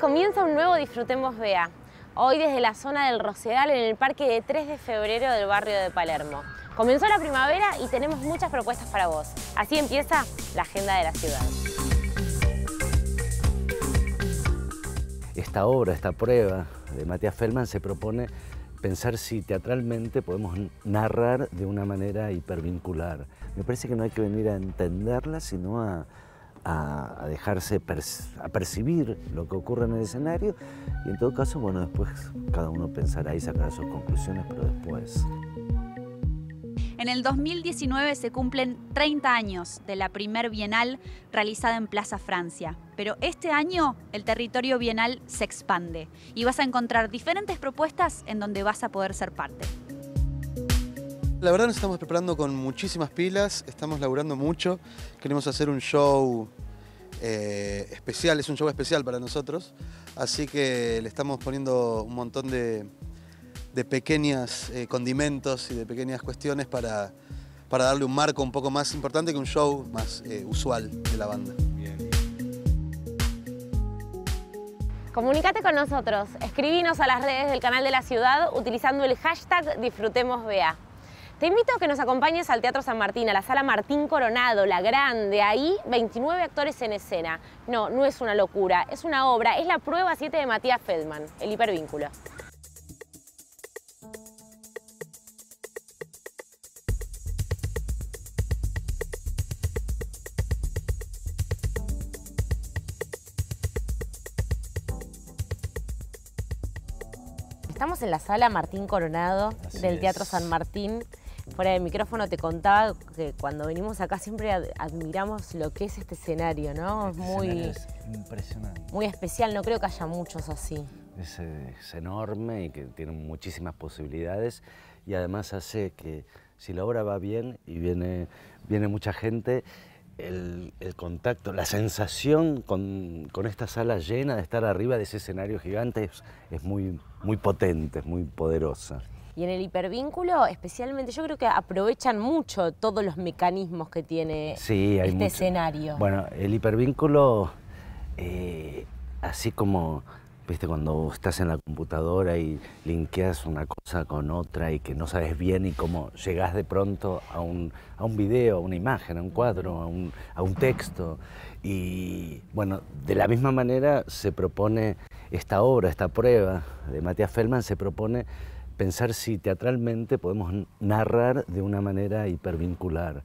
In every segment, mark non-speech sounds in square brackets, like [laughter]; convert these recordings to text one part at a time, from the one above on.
Comienza un nuevo Disfrutemos Bea. Hoy desde la zona del Rosedal en el parque de 3 de febrero del barrio de Palermo. Comenzó la primavera y tenemos muchas propuestas para vos. Así empieza la agenda de la ciudad. Esta obra, esta prueba de Matías Feldman se propone pensar si teatralmente podemos narrar de una manera hipervincular. Me parece que no hay que venir a entenderla, sino a, a, dejarse a percibir lo que ocurre en el escenario y en todo caso, bueno, después cada uno pensará y sacará sus conclusiones, pero después. En el 2019 se cumplen 30 años de la primer bienal realizada en Plaza Francia, pero este año el territorio bienal se expande y vas a encontrar diferentes propuestas en donde vas a poder ser parte. La verdad nos estamos preparando con muchísimas pilas, estamos laburando mucho, queremos hacer un show eh, especial, es un show especial para nosotros, así que le estamos poniendo un montón de, de pequeños eh, condimentos y de pequeñas cuestiones para, para darle un marco un poco más importante que un show más eh, usual de la banda. Comunicate con nosotros, escribinos a las redes del canal de la ciudad utilizando el hashtag DisfrutemosBea. Te invito a que nos acompañes al Teatro San Martín, a la Sala Martín Coronado, la grande. Ahí 29 actores en escena. No, no es una locura, es una obra, es la prueba 7 de Matías Feldman, el hipervínculo. Estamos en la sala Martín Coronado del Teatro San Martín fuera del micrófono te contaba que cuando venimos acá siempre admiramos lo que es este escenario, ¿no? es muy impresionante. Muy especial, no creo que haya muchos así. Es, es, enorme y que tiene muchísimas posibilidades y además hace que si la obra va bien y viene, viene mucha gente, el, contacto, la sensación con, con, esta sala llena de estar arriba de ese escenario gigante es, es muy, muy potente, es muy poderosa. Y en el hipervínculo, especialmente, yo creo que aprovechan mucho todos los mecanismos que tiene este escenario. Bueno, el hipervínculo, eh, así como, viste, cuando estás en la computadora y linkeas una cosa con otra y que no sabes bien y cómo llegas de pronto a un, a un video, a una imagen, a un cuadro, a un, a un texto. Y bueno, de la misma manera se propone esta obra, esta prueba de Matías Feldman, se propone pensar si teatralmente podemos narrar de una manera hipervincular.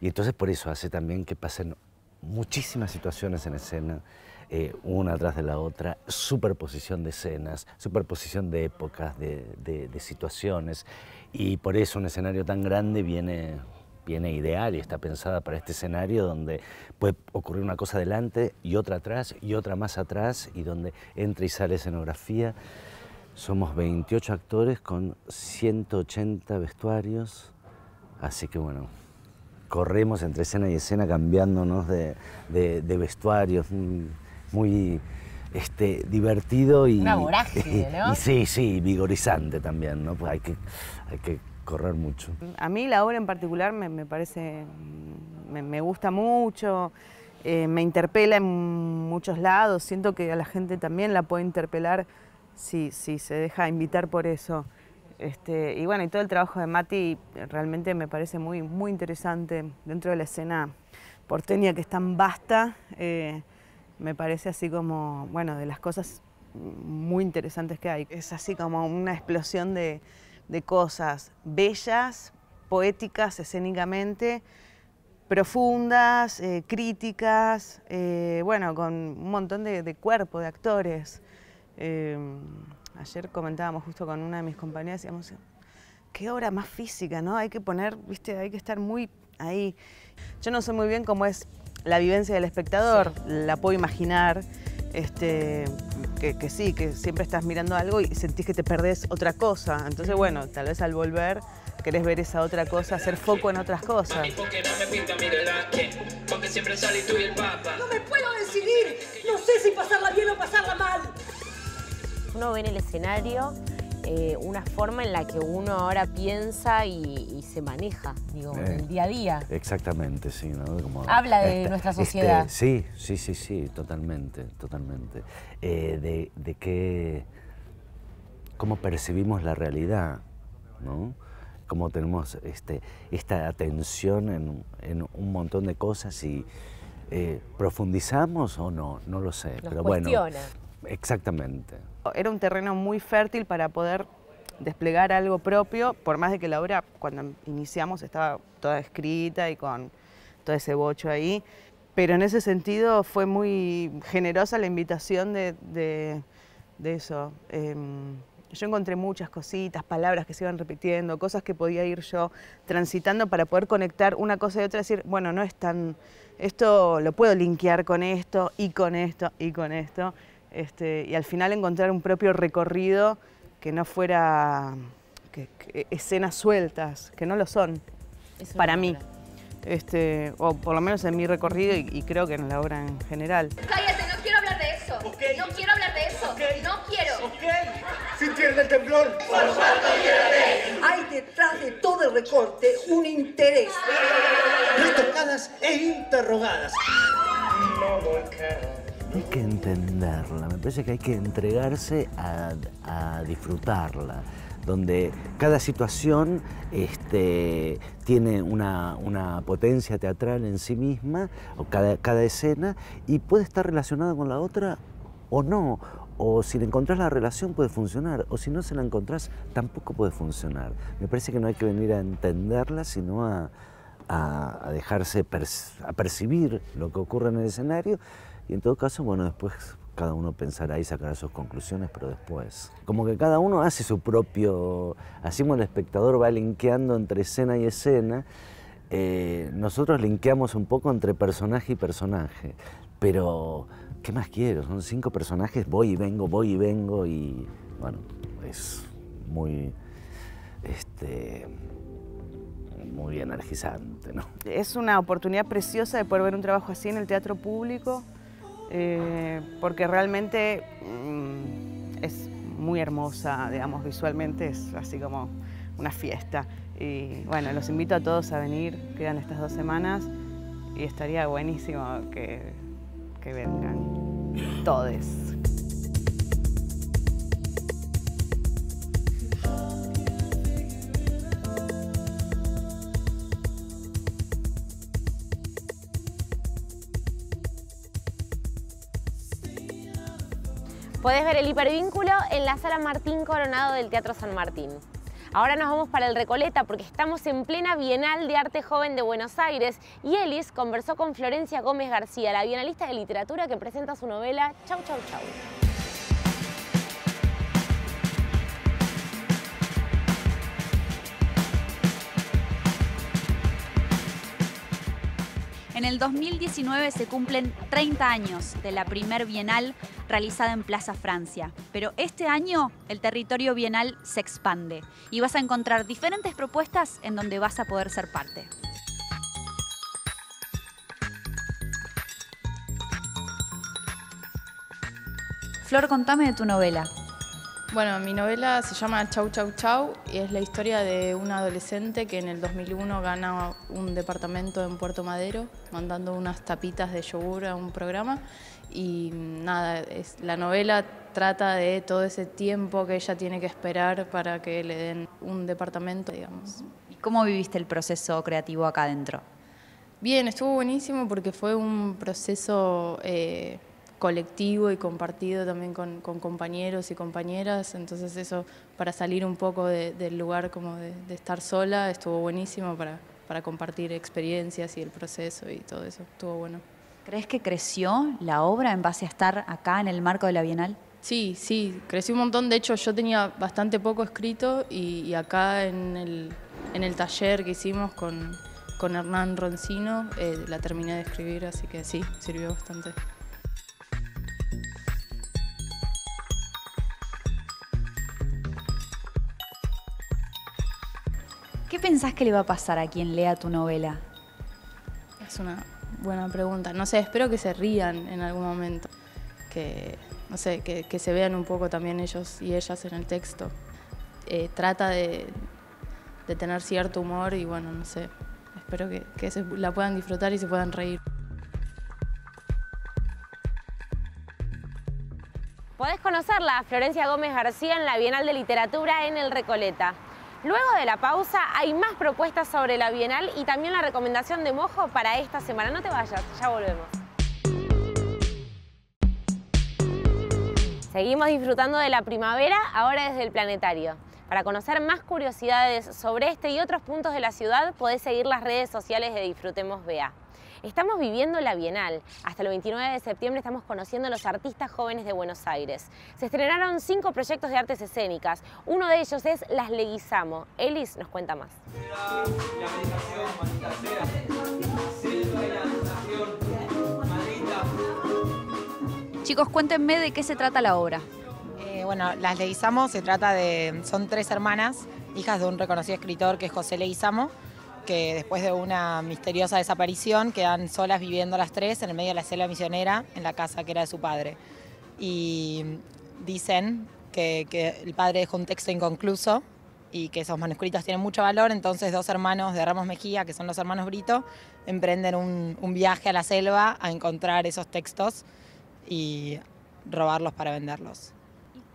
Y entonces por eso hace también que pasen muchísimas situaciones en escena, eh, una atrás de la otra, superposición de escenas, superposición de épocas, de, situaciones. Y por eso un escenario tan grande viene, viene ideal y está pensada para este escenario donde puede ocurrir una cosa delante y otra atrás y otra más atrás y donde entra y sale escenografía. Somos 28 actores con 180 vestuarios, así que bueno, corremos entre escena y escena cambiándonos de, vestuarios, mm, muy este, divertido y... Una vorágine, [laughs] ¿no? sí, sí, vigorizante también, ¿no? Pues hay que, hay que correr mucho. A mí la obra en particular me, parece, me, gusta mucho, eh, me interpela en muchos lados, siento que a la gente también la puede interpelar Sí, sí, se deja invitar por eso. Este, y bueno, y todo el trabajo de Mati realmente me parece muy, muy interesante dentro de la escena porteña que es tan vasta. Eh, me parece así como, bueno, de las cosas muy interesantes que hay. Es así como una explosión de, cosas bellas, poéticas escénicamente, profundas, eh, críticas, eh, bueno, con un montón de, de cuerpo, de actores. Em, ayer comentábamos justo con una de mis compañeras, decíamos, qué obra más física, ¿no? Hay que poner, viste, hay que estar muy ahí. Yo no sé muy bien cómo es la vivencia del espectador, la puedo imaginar, este, que, sí, que siempre estás mirando algo y sentís que te perdés otra cosa. Entonces, bueno, tal vez al volver querés ver esa otra cosa, hacer foco en otras cosas. No me puedo decidir, no sé si pasarla bien o pasarla mal uno ve en el escenario eh, una forma en la que uno ahora piensa y, se maneja, digo, en el día a día. Exactamente, sí, ¿no? Habla de nuestra este, sociedad. sí, sí, sí, sí, totalmente, totalmente. Eh, de, de qué, cómo percibimos la realidad, ¿no? Cómo tenemos este, esta atención en, un montón de cosas y eh, profundizamos o no, no lo sé. pero bueno, exactamente. Era un terreno muy fértil para poder desplegar algo propio, por más de que la obra cuando iniciamos estaba toda escrita y con todo ese bocho ahí, pero en ese sentido fue muy generosa la invitación de, eso. Em, yo encontré muchas cositas, palabras que se iban repitiendo, cosas que podía ir yo transitando para poder conectar una cosa y otra, decir, bueno, no es tan, esto lo puedo linkear con esto y con esto y con esto. Este, y al final encontrar un propio recorrido que no fuera escenas sueltas, que no lo son, para mí. Este, o por lo menos en mi recorrido y, creo que en la obra en general. Cállate, no quiero hablar de eso. No quiero hablar de eso. No quiero. ¿Sintiendo el temblor? Por Hay detrás de todo el recorte un interés. tocadas e interrogadas. Hay que entenderla, me parece que hay que entregarse a, disfrutarla, donde cada situación este, tiene una, potencia teatral en sí misma, o cada, cada escena, y puede estar relacionada con la otra o no, o si le encontrás la relación puede funcionar, o si no se la encontrás tampoco puede funcionar. Me parece que no hay que venir a entenderla, sino a, a dejarse a percibir lo que ocurre en el escenario y en todo caso, bueno, después cada uno pensará y sacará sus conclusiones, pero después. Como que cada uno hace su propio, así como el espectador va linkeando entre escena y escena, eh, nosotros linkeamos un poco entre personaje y personaje, pero ¿qué más quiero? Son cinco personajes, voy y vengo, voy y vengo y bueno, es muy, este, muy energizante, ¿no? Es una oportunidad preciosa de poder ver un trabajo así en el teatro público. Eh, porque realmente mm, es muy hermosa, digamos, visualmente es así como una fiesta. Y bueno, los invito a todos a venir, quedan estas dos semanas y estaría buenísimo que, que vengan todos. Podés ver el hipervínculo en la sala Martín Coronado del Teatro San Martín. Ahora nos vamos para el Recoleta porque estamos en plena Bienal de Arte Joven de Buenos Aires y Elis conversó con Florencia Gómez García, la bienalista de literatura que presenta su novela Chau Chau Chau. En el 2019 se cumplen 30 años de la primer bienal realizada en Plaza Francia, pero este año el territorio bienal se expande y vas a encontrar diferentes propuestas en donde vas a poder ser parte. Flor, contame de tu novela. Bueno, mi novela se llama Chau Chau Chau y es la historia de un adolescente que en el 2001 gana un departamento en Puerto Madero mandando unas tapitas de yogur a un programa y nada, es, la novela trata de todo ese tiempo que ella tiene que esperar para que le den un departamento, digamos. ¿Y cómo viviste el proceso creativo acá adentro? Bien, estuvo buenísimo porque fue un proceso... Eh, colectivo y compartido también con, compañeros y compañeras, entonces eso para salir un poco del lugar como de, estar sola estuvo buenísimo para, para compartir experiencias y el proceso y todo eso, estuvo bueno. ¿Crees que creció la obra en base a estar acá en el marco de la Bienal? Sí, sí, creció un montón. De hecho, yo tenía bastante poco escrito y, acá en el, en el, taller que hicimos con, con Hernán Roncino eh, la terminé de escribir, así que sí, sirvió bastante. Pensás que le va a pasar a quien lea tu novela? Es una buena pregunta. No sé, espero que se rían en algún momento. Que, no sé, que, se vean un poco también ellos y ellas en el texto. eh, trata de, de tener cierto humor y bueno, no sé, espero que, que se la puedan disfrutar y se puedan reír. Podés conocerla Florencia Gómez García en la Bienal de Literatura en el Recoleta. Luego de la pausa hay más propuestas sobre la Bienal y también la recomendación de mojo para esta semana. No te vayas, ya volvemos. Seguimos disfrutando de la primavera, ahora desde el planetario. Para conocer más curiosidades sobre este y otros puntos de la ciudad, podés seguir las redes sociales de Disfrutemos BA. Estamos viviendo la Bienal. Hasta el 29 de septiembre estamos conociendo a los artistas jóvenes de Buenos Aires. Se estrenaron cinco proyectos de artes escénicas. Uno de ellos es Las Leguizamo. Elis nos cuenta más. Chicos, cuéntenme de qué se trata la obra. Eh, bueno, Las Leguizamo se trata de... Son tres hermanas, hijas de un reconocido escritor que es José Leguizamo, que después de una misteriosa desaparición quedan solas viviendo las tres en el medio de la selva misionera en la casa que era de su padre. Y dicen que, que el padre dejó un texto inconcluso y que esos manuscritos tienen mucho valor, entonces dos hermanos de Ramos Mejía, que son los hermanos Brito, emprenden un, un viaje a la selva a encontrar esos textos y robarlos para venderlos.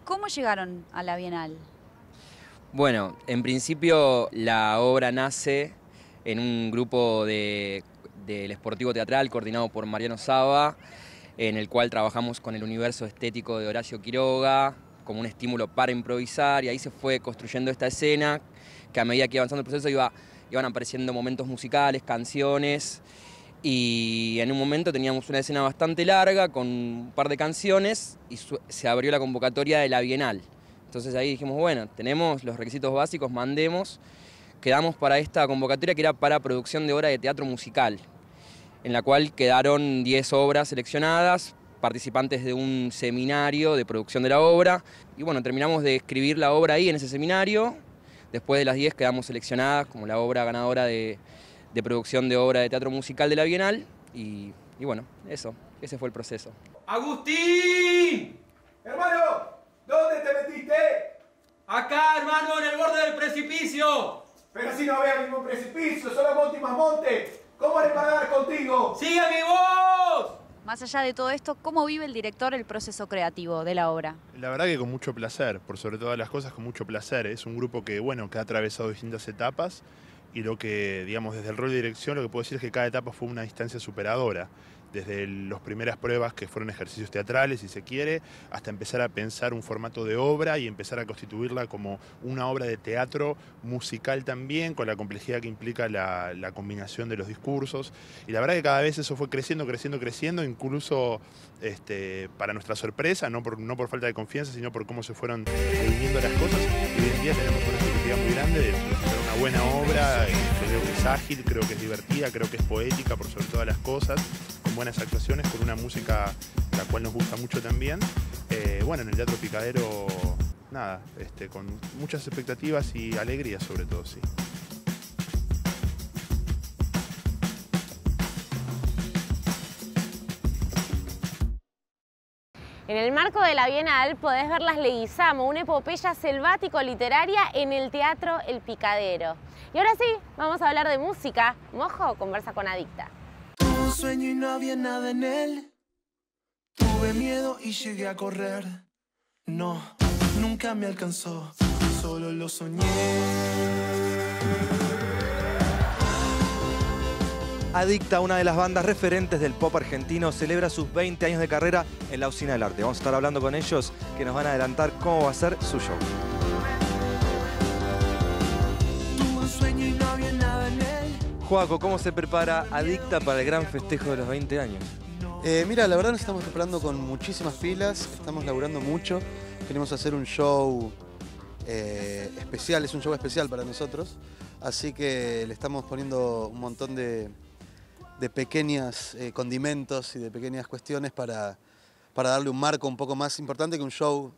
¿Cómo llegaron a la Bienal? Bueno, en principio la obra nace en un grupo de, del Esportivo Teatral coordinado por Mariano Saba, en el cual trabajamos con el universo estético de Horacio Quiroga, como un estímulo para improvisar, y ahí se fue construyendo esta escena, que a medida que iba avanzando el proceso iba, iban apareciendo momentos musicales, canciones, y en un momento teníamos una escena bastante larga con un par de canciones y se abrió la convocatoria de la Bienal. Entonces ahí dijimos, bueno, tenemos los requisitos básicos, mandemos. Quedamos para esta convocatoria que era para producción de obra de teatro musical, en la cual quedaron 10 obras seleccionadas, participantes de un seminario de producción de la obra. Y bueno, terminamos de escribir la obra ahí en ese seminario. Después de las 10 quedamos seleccionadas como la obra ganadora de, producción de obra de teatro musical de la Bienal y, y, bueno, eso, ese fue el proceso. ¡Agustín! Hermano, ¿dónde te metiste? Acá, hermano, en el borde del precipicio. Pero si no veo ningún precipicio, solo monte y más monte. ¿Cómo haré para dar contigo? ¡Sigue mi voz! Más allá de todo esto, ¿cómo vive el director el proceso creativo de la obra? La verdad que con mucho placer, por sobre todas las cosas con mucho placer. Es un grupo que, bueno, que ha atravesado distintas etapas y lo que, digamos, desde el rol de dirección, lo que puedo decir es que cada etapa fue una distancia superadora. Desde las primeras pruebas que fueron ejercicios teatrales, si se quiere, hasta empezar a pensar un formato de obra y empezar a constituirla como una obra de teatro musical también, con la complejidad que implica la, combinación de los discursos. Y la verdad que cada vez eso fue creciendo, creciendo, creciendo, incluso este, para nuestra sorpresa, no por, falta de confianza, sino por cómo se fueron definiendo las cosas. Y hoy en día tenemos una efectividad muy grande de una buena obra, creo que es ágil, creo que es divertida, creo que es poética por sobre todas las cosas, buenas actuaciones, con una música la cual nos gusta mucho también. Eh, bueno, en el Teatro Picadero, nada, este, con muchas expectativas y alegría sobre todo, sí. En el marco de la Bienal podés ver Las Leguizamo, una epopeya selvático-literaria en el Teatro El Picadero. Y ahora sí, vamos a hablar de música. Mojo conversa con Adicta. Sueño y no había nada en él. Tuve miedo y llegué a correr. No, nunca me alcanzó, solo lo soñé. Adicta, una de las bandas referentes del pop argentino, celebra sus 20 años de carrera en la Usina del Arte. Vamos a estar hablando con ellos que nos van a adelantar cómo va a ser su show. Joaco, ¿cómo se prepara Adicta para el gran festejo de los 20 años? Eh, mira, la verdad nos estamos preparando con muchísimas pilas, estamos laburando mucho. Queremos hacer un show eh, especial, es un show especial para nosotros. Así que le estamos poniendo un montón de, de pequeños eh, condimentos y de pequeñas cuestiones para, darle un marco un poco más importante que un show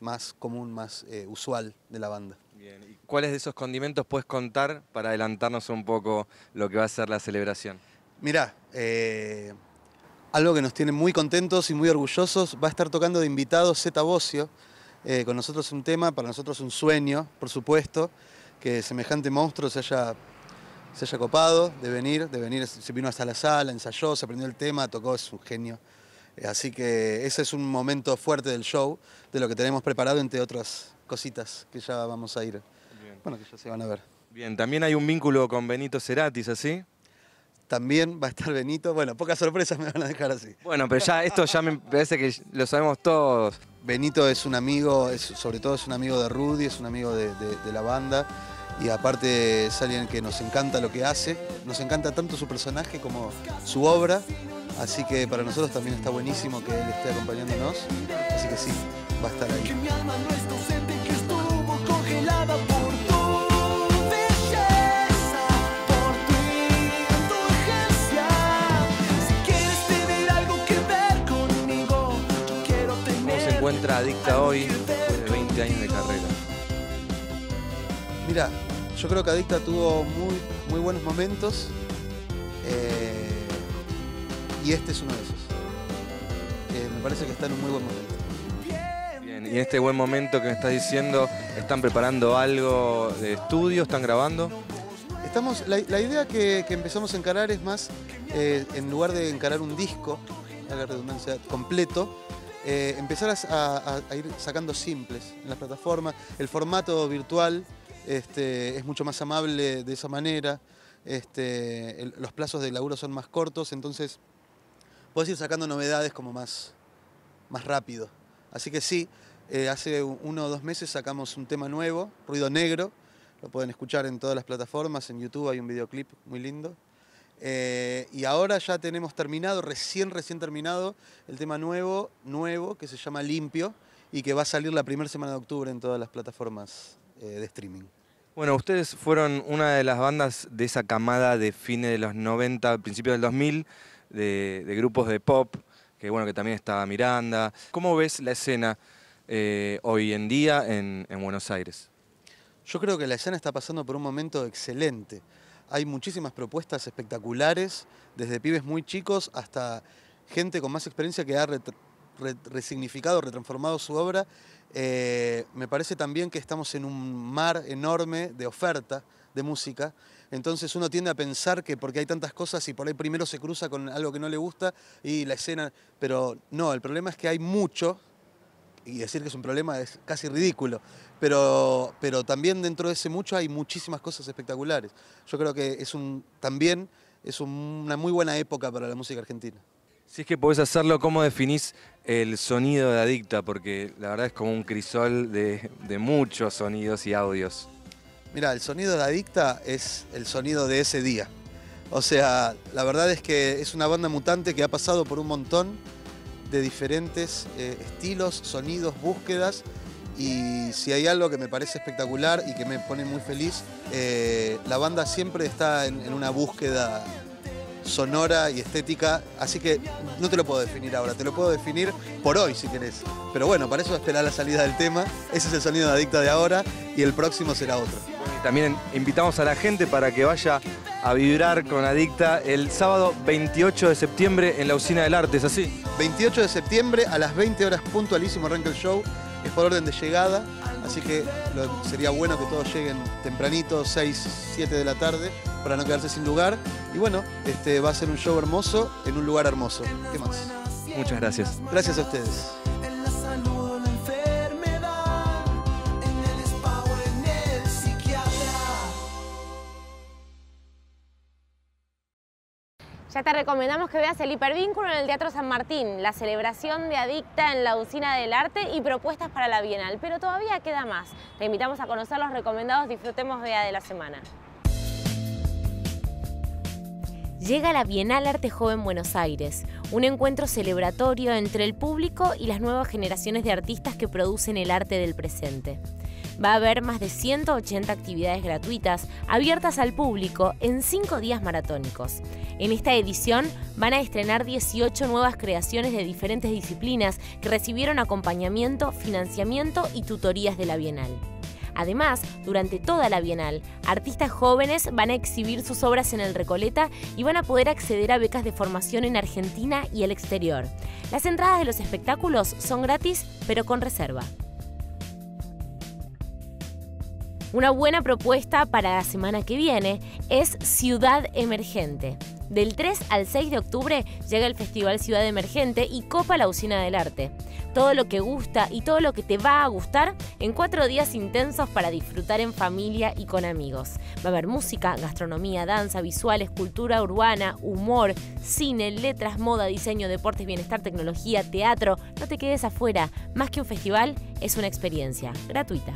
más común, más usual de la banda. ¿Y cuáles de esos condimentos puedes contar para adelantarnos un poco lo que va a ser la celebración? Mirá, eh, algo que nos tiene muy contentos y muy orgullosos, va a estar tocando de invitado Zeta Bocio, eh, con nosotros un tema, para nosotros un sueño, por supuesto, que semejante monstruo se haya, se haya copado de venir, de venir, se vino hasta la sala, ensayó, se aprendió el tema, tocó, es un genio. Eh, así que ese es un momento fuerte del show, de lo que tenemos preparado, entre otras cositas que ya vamos a ir, bueno, que ya se van a ver. Bien, también hay un vínculo con Benito Ceratis, ¿así? También va a estar Benito. Bueno, pocas sorpresas me van a dejar así. Bueno, pero ya esto ya me parece que lo sabemos todos. Benito es un amigo, es, sobre todo es un amigo de Rudy, es un amigo de, de- de la banda. Y aparte es alguien que nos encanta lo que hace. Nos encanta tanto su personaje como su obra. Así que para nosotros también está buenísimo que él esté acompañándonos. Así que sí, va a estar ahí. Encuentra Adicta hoy después de 20 años de carrera? Mira, yo creo que Adicta tuvo muy, muy buenos momentos. eh, y este es uno de esos. Eh, me parece que está en un muy buen momento. Bien, y en este buen momento que me estás diciendo, ¿están preparando algo de estudio? ¿Están grabando? Estamos, la, la idea que, que empezamos a encarar es más, eh, en lugar de encarar un disco, a la redundancia, completo, eh, empezar a, ir sacando simples en las plataformas. El formato virtual este, es mucho más amable de esa manera. Este, los plazos de laburo son más cortos, entonces puedes ir sacando novedades como más, más rápido. Así que sí, eh, hace uno o dos meses sacamos un tema nuevo, Ruido Negro. Lo pueden escuchar en todas las plataformas, en YouTube hay un videoclip muy lindo. Eh, y ahora ya tenemos terminado, recién, recién terminado, el tema nuevo, nuevo, que se llama Limpio y que va a salir la primera semana de octubre en todas las plataformas eh, de streaming. Bueno, ustedes fueron una de las bandas de esa camada de fines de los 90, principios del 2000, de, de grupos de pop, que bueno, que también estaba Miranda. ¿Cómo ves la escena eh, hoy en día en, en Buenos Aires? Yo creo que la escena está pasando por un momento excelente. Hay muchísimas propuestas espectaculares, desde pibes muy chicos hasta gente con más experiencia que ha resignificado, retransformado su obra. Eh, me parece también que estamos en un mar enorme de oferta de música. Entonces uno tiende a pensar que porque hay tantas cosas y por ahí primero se cruza con algo que no le gusta y la escena... Pero no, el problema es que hay mucho y decir que es un problema es casi ridículo, pero, pero también dentro de ese mucho hay muchísimas cosas espectaculares. Yo creo que es un, también es un- una muy buena época para la música argentina. Si es que podés hacerlo, ¿cómo definís el sonido de Adicta? Porque la verdad es como un crisol de, de muchos sonidos y audios. Mira, el sonido de Adicta es el sonido de ese día. O sea, la verdad es que es una banda mutante que ha pasado por un montón de diferentes eh, estilos, sonidos, búsquedas. Y si hay algo que me parece espectacular y que me pone muy feliz, eh, la banda siempre está en, en una búsqueda sonora y estética, así que no te lo puedo definir ahora, te lo puedo definir por hoy si querés. Pero bueno, para eso esperar la salida del tema, ese es el sonido de Adicta de ahora y el próximo será otro. También invitamos a la gente para que vaya a vibrar con Adicta el sábado 28 de septiembre en la Usina del Arte, ¿es así? 28 de septiembre a las 20 horas puntualísimo arranca el show, es por orden de llegada, así que lo- sería bueno que todos lleguen tempranito, 6, 7 de la tarde, para no quedarse sin lugar. Y bueno, este va a ser un show hermoso en un lugar hermoso. ¿Qué más? Muchas gracias. Gracias a ustedes. Te recomendamos que veas el hipervínculo en el Teatro San Martín, la celebración de Adicta en la Usina del Arte y propuestas para la Bienal. Pero todavía queda más. Te invitamos a conocer los recomendados Disfrutemos Vea de la semana. Llega la Bienal Arte Joven Buenos Aires, un encuentro celebratorio entre el público y las nuevas generaciones de artistas que producen el arte del presente. Va a haber más de 180 actividades gratuitas abiertas al público en cinco días maratónicos. En esta edición van a estrenar 18 nuevas creaciones de diferentes disciplinas que recibieron acompañamiento, financiamiento y tutorías de la Bienal. Además, durante toda la Bienal, artistas jóvenes van a exhibir sus obras en el Recoleta y van a poder acceder a becas de formación en Argentina y el exterior. Las entradas de los espectáculos son gratis, pero con reserva. Una buena propuesta para la semana que viene es Ciudad Emergente. Del 3 al 6 de octubre llega el Festival Ciudad Emergente y copa la Usina del Arte. Todo lo que gusta y todo lo que te va a gustar en cuatro días intensos para disfrutar en familia y con amigos. Va a haber música, gastronomía, danza, visuales, cultura urbana, humor, cine, letras, moda, diseño, deportes, bienestar, tecnología, teatro. No te quedes afuera. Más que un festival, es una experiencia gratuita.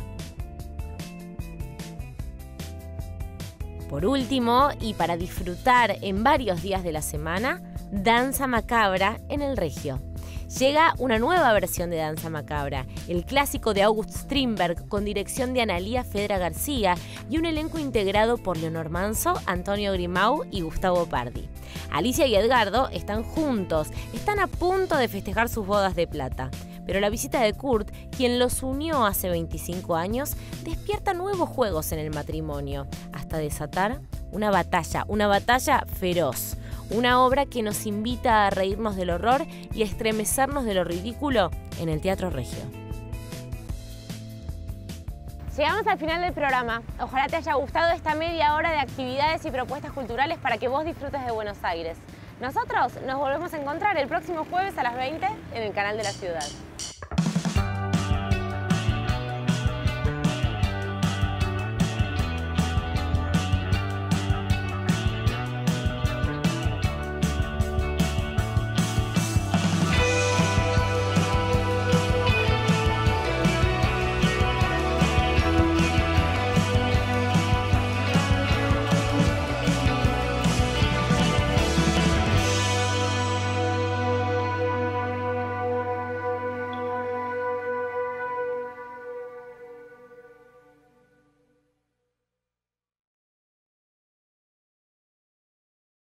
Por último, y para disfrutar en varios días de la semana, Danza Macabra en el Regio. Llega una nueva versión de Danza Macabra, el clásico de August Strindberg con dirección de Analía Fedra García y un elenco integrado por Leonor Manso, Antonio Grimau y Gustavo Pardi. Alicia y Edgardo están juntos, están a punto de festejar sus bodas de plata. Pero la visita de Kurt, quien los unió hace 25 años, despierta nuevos juegos en el matrimonio, hasta desatar una batalla, una batalla feroz. Una obra que nos invita a reírnos del horror y a estremecernos de lo ridículo en el Teatro Regio. Llegamos al final del programa. Ojalá te haya gustado esta media hora de actividades y propuestas culturales para que vos disfrutes de Buenos Aires. Nosotros nos volvemos a encontrar el próximo jueves a las 20 en el canal de la ciudad.